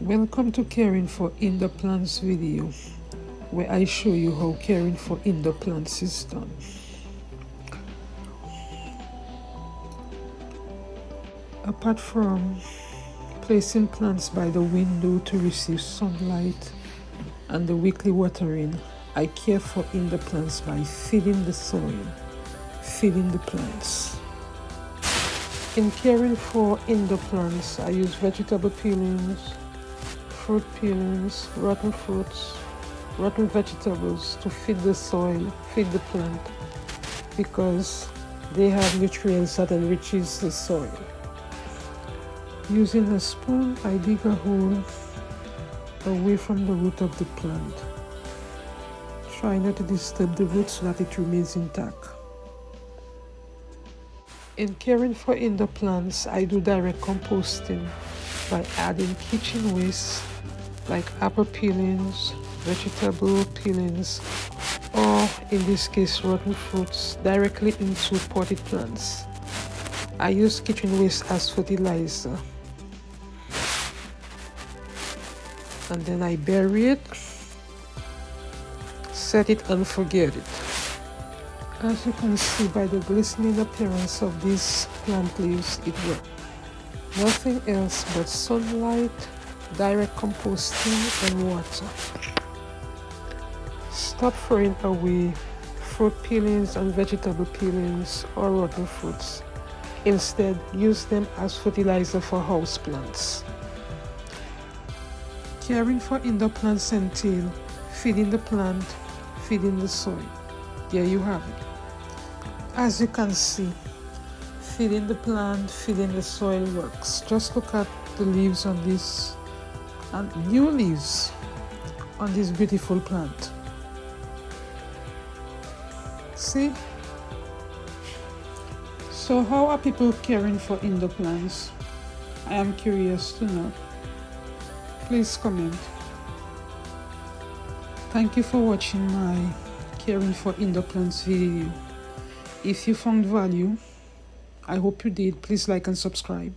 Welcome to Caring for Indoor Plants video where I show you how caring for indoor plants is done. Apart from placing plants by the window to receive sunlight and the weekly watering, I care for indoor plants by feeding the soil, feeding the plants. In caring for indoor plants, I use vegetable peelings, fruit peelings, rotten fruits, rotten vegetables to feed the soil, feed the plant, because they have nutrients that enriches the soil. Using a spoon, I dig a hole away from the root of the plant. Try not to disturb the roots so that it remains intact. In caring for indoor plants, I do direct composting by adding kitchen waste like apple peelings, vegetable peelings, or in this case rotten fruits directly into potted plants. I use kitchen waste as fertilizer. And then I bury it, set it and forget it. As you can see by the glistening appearance of these plant leaves, it works. Nothing else but sunlight, direct composting and water. Stop throwing away fruit peelings and vegetable peelings or rotten fruits. Instead, use them as fertilizer for house plants. Caring for indoor plants entail feeding the plant, feeding the soil. There you have it. As you can see, feeding the plant, feeding the soil works. Just look at the leaves on this and new leaves on this beautiful plant. See? So how are people caring for indoor plants? I am curious to know. Please comment. Thank you for watching my caring for indoor plants video. If you found value, I hope you did, please like and subscribe.